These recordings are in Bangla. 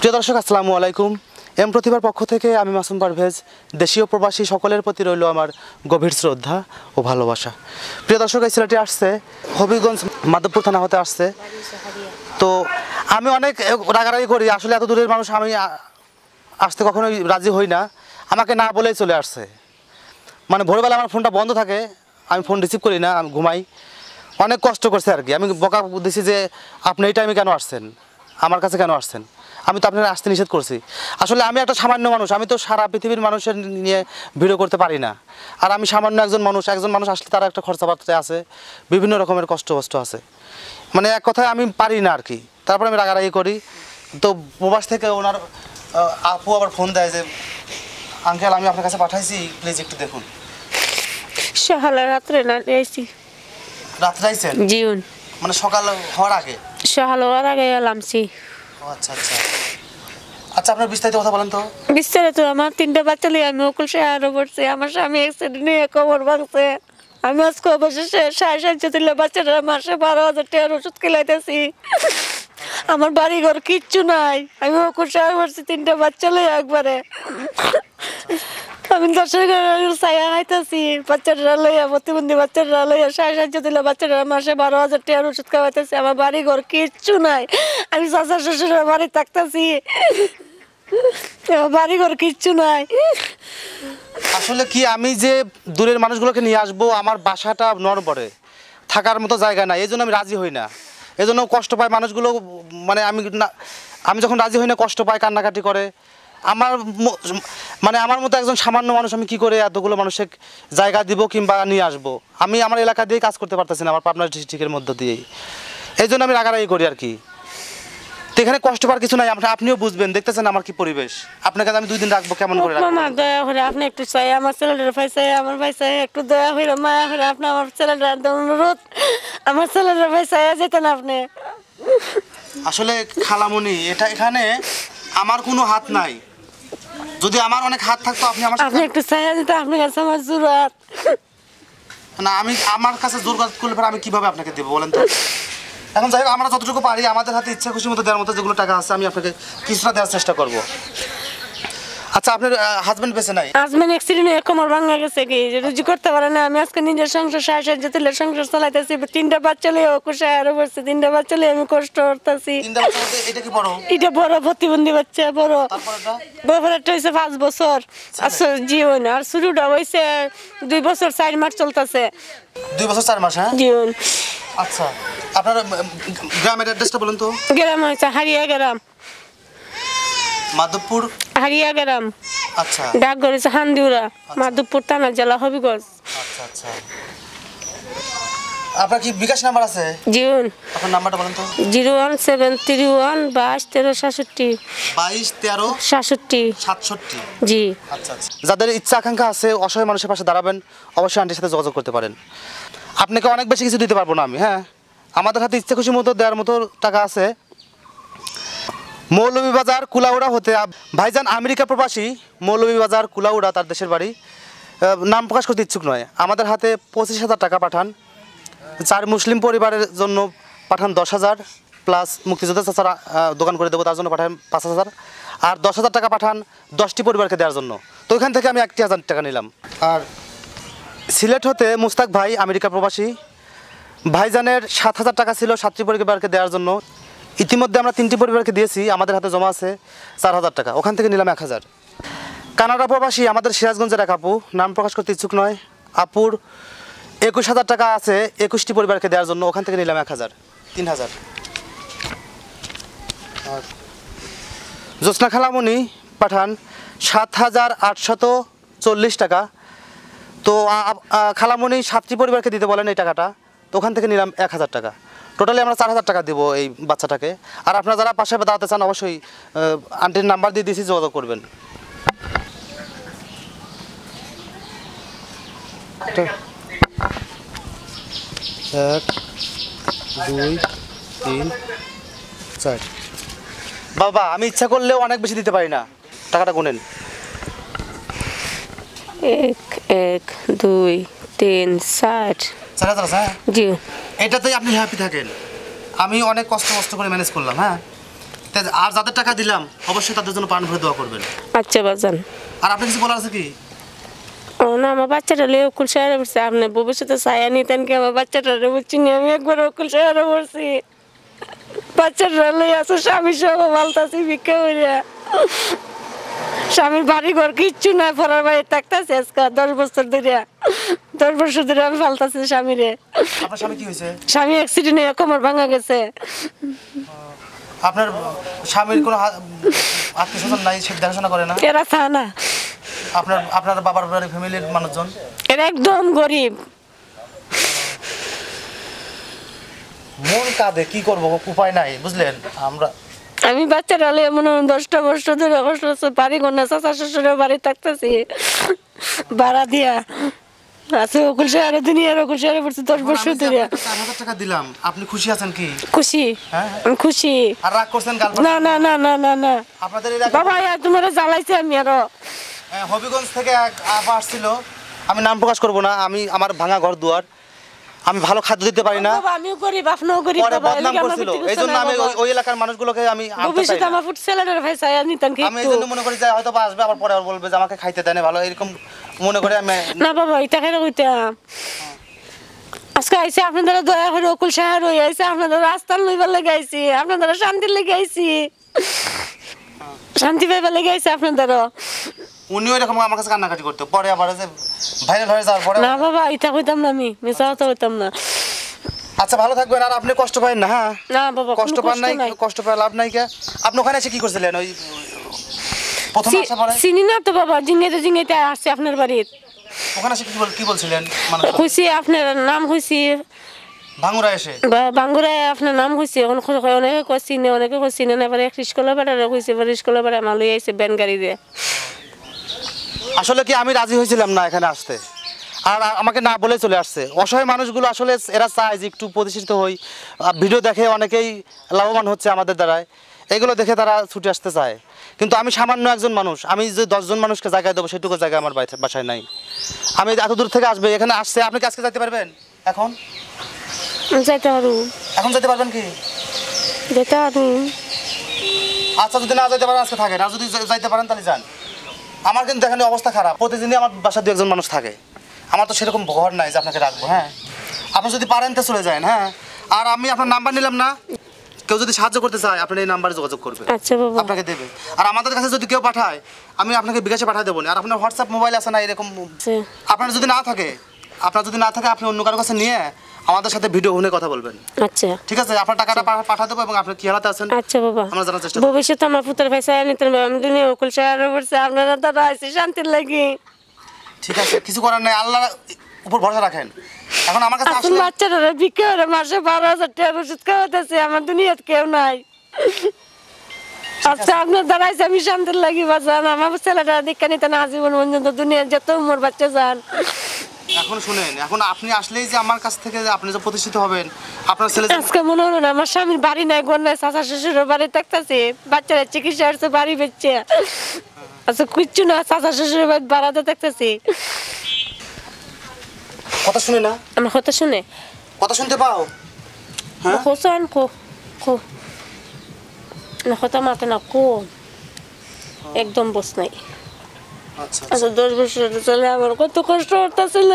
প্রিয় দর্শক, আসসালামু আলাইকুম। এম প্রতিভার পক্ষ থেকে আমি মাসুম পারভেজ। দেশীয় প্রবাসী সকলের প্রতি রইল আমার গভীর শ্রদ্ধা ও ভালোবাসা। প্রিয় দর্শক, এই ছেলেটি আসছে হবিগঞ্জ মাধবপুর থানা হতে আসছে। তো আমি অনেক রাগারাগি করি, আসলে এত দূরের মানুষ আমি আসতে কখনোই রাজি হই না। আমাকে না বলেই চলে আসছে। মানে ভোরবেলা আমার ফোনটা বন্ধ থাকে, আমি ফোন রিসিভ করি না, আমি ঘুমাই। অনেক কষ্ট করছে আর কি। আমি বকা দিছি যে, আপনি এই টাইমে কেন আসছেন? আমার কাছে কেন আসছেন? আমি তো আপনার আসতে নিষেধ করছি। আসলে আমি একটা সামান্য মানুষ আমি তো সারা পৃথিবীর মানুষের নিয়ে ভিডিও করতে পারি না। আর আমি সামান্য একজন মানুষ একজন মানুষ আসলে তার একটা খরচাপাতি আছে বিভিন্ন রকমের কষ্ট কষ্ট আছে। মানে এক কথায় আমি পারি না আর কি। তারপরে আমি রাগারাগি করি। তো প্রবাস থেকে ওনার আপু আবার ফোন দেয় যে আঙ্কেল আমি আপনার কাছে পাঠাইছি প্লিজ একটু দেখুন। সকালে রাত্রে না রাত্রে আইছেন? জিউন মানে সকাল হওয়ার আগে? সকাল হওয়ার আগে এলামছি আচ্ছা আচ্ছা। আচ্ছা আপনার বিস্তারিত কথা বলেন তো। বিস্তারিত, আমার তিনটা বাচ্চা নিয়ে আমি পড়ছি আমার স্বামী অ্যাক্সিডেন্ট নিয়ে কবর ভাঙছে। আমি আজকে অবশেষে সাড়ে সাতশো দিলে বাচ্চাটা মাসে বারো হাজার টাকার ওষুধ খেলাইতেছি। আমার বাড়ি ঘর কিচ্ছু নাই। আমি ওকুল সাহেব পড়ছি তিনটা বাচ্চা নিয়ে একবারে। আমি দশের ছায়া খাইতেছি। বাচ্চাটা লইয়া প্রতিবন্ধী বাচ্চাটা লইয়া সাড়ে সাতশো দিলে বাচ্চাটা মাসে বারো হাজার টাকার ওষুধ খাওয়াইতেছি, আমার বাড়ি ঘর কিচ্ছু নাই। আমি চাচা শ্বশুরের বাড়ি থাকতেছি। আসলে কি, আমি যে দূরের মানুষগুলোকে নিয়ে আসব, আমার বাসাটা থাকার মতো জায়গা নাই এই জন্য আমি রাজি হই না। এই জন্য কষ্ট মানে আমি না, আমি যখন রাজি হই না, কষ্ট পায়, কান্নাকাটি করে। আমার মানে আমার মতো একজন সামান্য মানুষ আমি কি করে এতগুলো মানুষের জায়গা দিব কিংবা নিয়ে আসব? আমি আমার এলাকা দিয়ে কাজ করতে পারতেছি না আমার পাবনা ডিস্ট্রিক্টের মধ্য দিয়েই। এই জন্য আমি রাগারাগি করি আর কি। তো এখানে কষ্ট পাওয়ার কিছু নাই আপনি- আপনিও বুঝবেন দেখতেছেন আমার কি পরিবেশ। আপনাকে আমি দুই দিন রাখব কেমন করে মামা দয়া করে আপনি একটু চাই আমার ছেলেটার ভাই চাই আমার ভাই চাই একটু দয়া করে মায়া করে আপনি আমার ছেলেটার অনুরোধ। আমার ছেলেটার ভাই চাই যেতেন আপনি। আসলে খালামণি এটা এখানে আমার কোনো হাত নাই। যদি আমার অনেক হাত থাকতো আপনি আমার আপনি একটু ছায়া দিতে আপনার কাছে আমার জুরাত না আমি আমার কাছে জোর কাজ করলে পরে আমি কীভাবে আপনাকে দেবো বলেন তো? এখন যাই হোক আমরা যতটুকু পারি আমাদের হাতে ইচ্ছা খুশি মতো দেওয়ার মতো যেগুলো টাকা আছে আমি আপনাকে কিছুটা দেওয়ার চেষ্টা করব। আচ্ছা আপনার হাজবেন্ড বেঁচে নাই? হাজবেন্ড অ্যাক্সিডেন্ট হয়ে কোমর ভাঙা গেছে কি রুজি করতে পারে না। আমি আজকে নিজের সংসার সাড়ে সাহায্য তুলে সংসার চালাইতেছি তিনটা বাচ্চা লিয়ে কুশায় আরও পড়ছে তিনটা বাচ্চা লিয়ে আমি কষ্ট করতেছি। এটা কি বড়? এটা বড় প্রতিবন্ধী বাচ্চা বড়। বড়টা হয়েছে পাঁচ বছর। আচ্ছা। জীবন আর শুরুটা হয়েছে দুই বছর চার মাস চলতেছে। দুই বছর চার মাস হ্যাঁ? জীবন আচ্ছা। আপনার গ্রামের অ্যাড্রেসটা বলুন তো। গ্রাম হয়েছে হারিয়া গ্রাম। মাধবপুর? হারিয়া গ্রাম আচ্ছা। ডাক করেছে হান্দিউরা। মাধবপুর থানা জেলা হবিগঞ্জ। আচ্ছা আচ্ছা। আপনার কি বিকাশ নাম্বার আছে? জীবন আপনার নাম্বারটা বলেন তো। Zero one seven three one বাইশ তেরো সাতষট্টি। বাইশ তেরো সাতষট্টি। সাতষট্টি। জি। আচ্ছা আচ্ছা। যাদের ইচ্ছা আকাঙ্ক্ষা আছে অসহায় মানুষের পাশে দাঁড়াবেন অবশ্যই আন্টির সাথে যোগাযোগ করতে পারেন। আপনাকে অনেক বেশি কিছু দিতে পারব না আমি হ্যাঁ? আমাদের হাতে ইচ্ছে খুশি মতো দেওয়ার মতো টাকা আছে মৌলভীবাজার কুলাউড়া হতে ভাইজান আমেরিকা প্রবাসী মৌলভীবাজার কুলাউড়া, তার দেশের বাড়ি। নাম প্রকাশ করতে ইচ্ছুক নয়। আমাদের হাতে পঁচিশ হাজার টাকা পাঠান। চার মুসলিম পরিবারের জন্য পাঠান দশ হাজার প্লাস মুক্তিযোদ্ধা চাচারা দোকান করে দেবো, তার জন্য পাঠান পাঁচ হাজার। আর দশ হাজার টাকা পাঠান দশটি পরিবারকে দেওয়ার জন্য। তো ওইখান থেকে আমি একটি হাজার টাকা নিলাম। আর সিলেট হতে মুস্তাক ভাই আমেরিকা প্রবাসী। ভাইজানের সাত হাজার টাকা ছিল সাতটি পরিবারকে দেওয়ার জন্য। ইতিমধ্যে আমরা তিনটি পরিবারকে দিয়েছি, আমাদের হাতে জমা আছে চার হাজার টাকা। ওখান থেকে নিলাম এক হাজার। কানাডা প্রবাসী, আমাদের সিরাজগঞ্জের এক আপু, নাম প্রকাশ করতে ইচ্ছুক নয়। আপুর একুশ হাজার টাকা আছে একুশটি পরিবারকে দেওয়ার জন্য, ওখান থেকে নিলাম এক হাজার, তিন হাজার। জ্যোৎস্না খালামণি পাঠান সাত হাজার আটশত চল্লিশ টাকা। তো খালামণি সাতটি পরিবারকে দিতে বলেন এই টাকাটা, তো ওখান থেকে নিলাম এক হাজার টাকা। টোটালি আমরা চার হাজার টাকা দিব এই বাচ্চাটাকে। আর আপনারা যারা পাশে দাঁড়াতে চান অবশ্যই আন্টির নাম্বার দিয়ে দিয়েছি যোগাযোগ করবেন। এক দুই তিন চার। বাবা আমি ইচ্ছা করলেও অনেক বেশি দিতে পারি না। টাকাটা গুনেন। এক এক দুই তিন চার। চার হাজার আছে, জি। এটাতেই আপনি হ্যাপি থাকেন। আমি অনেক কষ্ট কষ্ট করে ম্যানেজ করলাম হ্যাঁ? আর যাদের টাকা দিলাম অবশ্যই তাদের জন্য ভরে দোয়া করবেন। আচ্ছা বাজান। আর আপনি কিছু বলার আছে কি? না আমার বাচ্চাটা লিয়ে অকুল শহরে পড়ছে। আপনি ভবিষ্যতে ছায়া নিতেন কি? আমার বাচ্চাটা বলছি আমি একবার অকুল শহরে পড়ছি। বাচ্চাটা আছে স্বামী সহ বলতাছি ভিক্ষা করিয়া স্বামীর বাড়ি ঘর কিচ্ছু নাই পড়ার বাড়ি থাকতেছে আজকে দশ বছর ধরে দশ বছর ধরে আমি ফালতাছি স্বামীরে। আপনার স্বামী কি হয়েছে? স্বামী অ্যাক্সিডেন্টে কোমর ভাঙা গেছে। আপনার স্বামীর কোনো আত্মীয় স্বজন নাই সে দেখাশোনা করে না? এরা চা না। আপনার আপনার বাবার বাড়ি ফ্যামিলির মানুষজন? এরা একদম গরিব। মন কাঁদে কি করব? উপায় নাই বুঝলেন? আমরা আমি বাচ্চারা হলে মনে দশটা বছর ধরে কষ্ট বাড়ি গন্যা চাচা শ্বশুরের বাড়ি থাকতেছি। ভাড়া দিয়া। আছে ওকুল শহরে দুনিয়ার ওকুল শহরে পড়ছি দশ বছর ধরে টাকা দিলাম আপনি খুশি আছেন কি? খুশি। হ্যাঁ? আমি খুশি। আর রাগ করছেন না না না না না না। আপনাদের বাবা আর তোমার জ্বালাইছে আমি আরও। হ্যাঁ, হবিগঞ্জ থেকে এক আসছিল। আমি নাম প্রকাশ করব না আমি আমার ভাঙা ঘর দুয়ার। আমি ভালো খাদ্য দিতে পারি না। আমিও গরিব আপনিও গরিব পরে বদনাম করছিল। প্রতি এই জন্য আমি ওই- এলাকার মানুষগুলোকে আমি ভবিষ্যতে আমার ফুট স্যালাডের ভাই চাই নিতাম কি আমি এই জন্য মনে করি যে হয়তো আসবে আবার পরে আবার বলবে যে আমাকে খাইতে দেয় না ভালো এরকম মনে করে আমি না বাবা এটা কেন কইতাম আজকে আইসি আপনাদের দয়া করে অকুল শহর হয়ে আইসি আপনাদের রাস্তার লইবার লেগে আইসি আপনাদের শান্তির লেগে আইসি। শান্তি পাইবার লেগে আইসি আপনাদেরও। উনিও এরকম আমার কাছে কান্নাকাটি করতো। পরে আবার যে ভাইরাল হয়ে যাওয়ার পরে না বাবা এটা কইতাম না আমি। মিশা কথা কইতাম না। আচ্ছা ভালো থাকবেন আর আপনি কষ্ট না হ্যাঁ? না বাবা কষ্ট পান নাই কষ্ট পায় লাভ নাই কে? আপনি ওখানে এসে কি করছিলেন? ওই প্রথম আসা পরে? চিনি না তো বাবা আসছে আপনার বাড়ির। ওখানে এসে কি বল- কি বলছিলেন? মানে কইছি আপনার নাম ভাঙুরা এসে? আপনার নাম হয়েছে অনেকে কয় চিনে অনেকে কয় চিনে না এবার এক স্কুলের বেড়ারে কইছে এবার স্কুলের বেড়া আমার লই আইছে ব্যান গাড়ি দিয়ে আসলে কি আমি রাজি হয়েছিলাম না এখানে আসতে? আর আমাকে না বলে চলে আসছে। অসহায় মানুষগুলো আসলে এরা চায় যে একটু প্রতিষ্ঠিত হই। ভিডিও দেখে অনেকেই লাভবান হচ্ছে আমাদের দ্বারায়। এগুলো দেখে তারা ছুটে আসতে চায়। কিন্তু আমি সামান্য একজন মানুষ। আমি যে দশজন মানুষকে জায়গায় দেবো সেটুকু জায়গা আমার বাড়িতে- বাসায় নাই। আমি এত দূর থেকে আসবে এখানে আসছে। আপনি আজকে যাইতে পারবেন? এখন? এখন যেতে পারবেন কি? যেতে আচ্ছা যদি না যেতে পারেন আজকে থাকে না যদি যাইতে পারেন তাহলে যান। আমার কিন্তু এখানে অবস্থা খারাপ। প্রতিদিনই আমার বাসা দু একজন মানুষ থাকে। আমার তো সেরকম ঘর নাই যে আপনাকে রাখব হ্যাঁ? আপনি যদি পারেন তো চলে যান হ্যাঁ? আর আমি আপনার নাম্বার নিলাম না কেউ যদি সাহায্য করতে চায় আপনি এই নাম্বারে যোগাযোগ করবে আচ্ছা বাবা। আপনাকে দেবে। আর আমাদের কাছে যদি কেউ পাঠায় আমি আপনাকে বিকাশে পাঠাই দেবো না। আর আপনার হোয়াটসঅ্যাপ মোবাইল আছে না এরকম আপনার যদি না থাকে আপনার যদি না থাকে আপনি অন্য কারোর কাছে নিয়ে আমাদের সাথে ভিডিও ফোনে কথা বলবেন। আচ্ছা। ঠিক আছে? আপনার টাকাটা পাঠা দেবো এবং আপনি কি হালাতে আছেন আচ্ছা বাবা। আমরা জানার চেষ্টা করব। ভবিষ্যতে আমার পুত্রের ভাই চাই নিতেন আমি দুনিয়া অকুল শহরে পড়ছে আপনারা তারা আইসি শান্তির লাগি। ঠিক আছে কিছু করার নাই আল্লাহ উপর ভরসা রাখেন। এখন আমার কাছে আসলে বাচ্চারা বিক্রি করে মাসে বারো হাজার টাকার ওষুধ খাওয়াতেছে আমার দুনিয়াতে কেউ নাই। আচ্ছা আপনার আইসি আমি শান্তির লাগি বাজান। আমার ছেলেটা দীক্ষা নিতে না আজীবন পর্যন্ত দুনিয়া যত উমর বাচ্চা যান। এখন শুনেন এখন আপনি আসলেই যে আমার কাছ থেকে যে আপনি যে প্রতিষ্ঠিত হবেন আপনার ছেলে আজকে মনে হলো না আমার স্বামীর বাড়ি নাই ঘর নাই চাচা শ্বশুরের বাড়ি থাকতেছে বাচ্চারা চিকিৎসা হচ্ছে বাড়ি বেচছে। আচ্ছা কিচ্ছু না চাচা শ্বশুরের বাড়ি বাড়াতে থাকতেছি। কথা শুনে না? আমার কথা শুনে? কথা শুনতে পাও? হ্যাঁ? হোসেন কো কো না কথা মাতে না কো। একদম বস নাই। আচ্ছা আচ্ছা। দশ বছর চলে আমার কত কষ্ট হতেছিল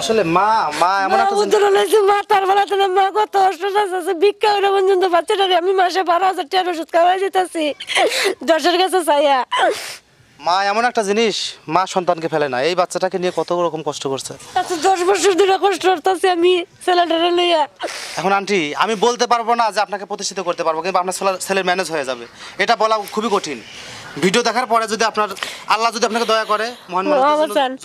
আসলে মা মা এমন একটা জিনিস- মাথার বেলাতে না মা কত কষ্ট আছে ভিক্ষা করে পর্যন্ত বাচ্চাটারে আমি মাসে বারো হাজার টাকার ওষুধ খাওয়াই যেতেছি দশের কাছে চাইয়া। মা এমন একটা জিনিস মা সন্তানকে ফেলে না। এই বাচ্চাটাকে নিয়ে কত রকম কষ্ট করছে। আচ্ছা দশ বছর ধরে কষ্ট করতেছি আমি ছেলেটারে লইয়া। এখন আন্টি আমি বলতে পারব না যে আপনাকে প্রতিষ্ঠিত করতে পারব কিন্তু আপনার ছেলে- ছেলের ম্যানেজ হয়ে যাবে। এটা বলা খুবই কঠিন। ভিডিও দেখার পরে যদি আপনার আল্লাহ যদি আপনাকে দয়া করে মহান।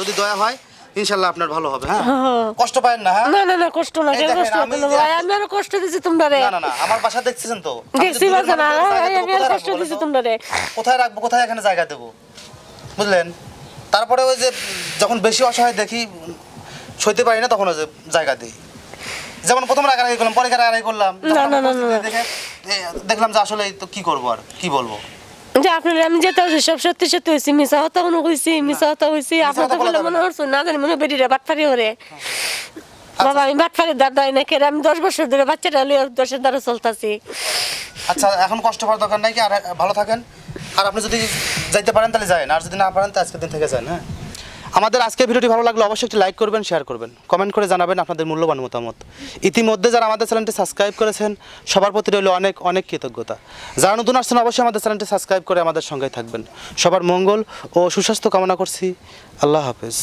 যদি দয়া হয় ইনশাল্লাহ আপনার ভালো হবে হ্যাঁ? হ্যাঁ। কষ্ট পায় না হ্যাঁ? না না না কষ্ট কষ্ট আমি ভাই আরও কষ্ট দিছি তোমরা রে না না না আমার বাসা দেখছেন তো। দেখছি বাসা না আমি আরও কষ্ট দিছি তোমরা রে কোথায় রাখব কোথায় এখানে জায়গা দেবো? বুঝলেন? তারপরে ওই যে যখন বেশি অসহায় দেখি সইতে পারি না তখন ওই যে জায়গা দিই। যেমন প্রথম রাগারাগি করলাম পরে রাগারাগি করলাম দেখলাম যে আসলে তো কি করব আর কি বলব। যে আপনারা আমি যেতে হচ্ছে সব সত্যি সত্যি হয়েছি মিশা হতা কোনো কইছি মিশা হতা হইছি আপনার তো বলে মনে না। হচ্ছে না জানি মনে বেরিয়ে বাটফারি হরে। বাবা আমি বাটফারি দাদাই না আমি দশ বছর ধরে বাচ্চাটা লিয়ে দশের দ্বারা চলতেছি। আচ্ছা এখন কষ্ট পাওয়ার দরকার নাই কি? আর ভালো থাকেন। আর আপনি যদি যাইতে পারেন তাহলে যায় আর যদি না পারেন তো আজকের দিন থেকে যান হ্যাঁ? আমাদের আজকে ভিডিওটি ভালো লাগলে অবশ্যই একটি লাইক করবেন শেয়ার করবেন। কমেন্ট করে জানাবেন আপনাদের মূল্যবান মতামত। ইতিমধ্যে যারা আমাদের চ্যানেলটি সাবস্ক্রাইব করেছেন, সবার প্রতি রইল অনেক অনেক কৃতজ্ঞতা। যারা নতুন আসছেন, অবশ্যই আমাদের চ্যানেলটি সাবস্ক্রাইব করে আমাদের সঙ্গে থাকবেন। সবার মঙ্গল ও সুস্বাস্থ্য কামনা করছি। আল্লাহ হাফেজ।